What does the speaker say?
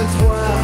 It's why.